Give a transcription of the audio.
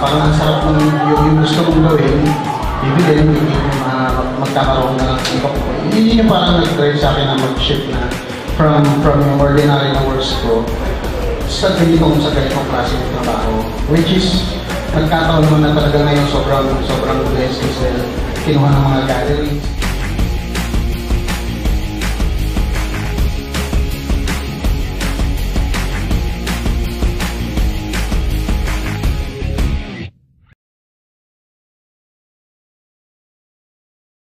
parang ang sarap ng yung, yung gusto mong gawin, bibilin, hindi mo uh, magkakaroon na ng iba. Hindi yung parang nag-drive sa akin na mag-shift na from, from yung ordinary na works ko sa ganitong, sa ganitong klase ng trabaho, which is nagkataon mo na talaga ngayon sobrang, sobrang blessed kasi kinuha ng mga gathering.